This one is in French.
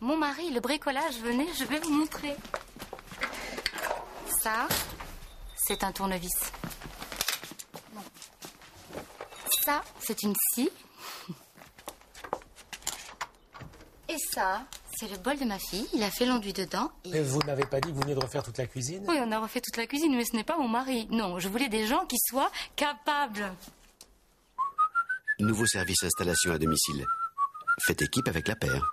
Mon mari, le bricolage, venez, je vais vous montrer. Ça, c'est un tournevis. Bon. Ça, c'est une scie. Et ça, c'est le bol de ma fille. Il a fait l'enduit dedans. et- Mais vous n'avez pas dit que vous veniez de refaire toute la cuisine? Oui, on a refait toute la cuisine, mais ce n'est pas mon mari. Non, je voulais des gens qui soient capables. Nouveau service installation à domicile. Faites équipe avec la paire.